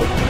show.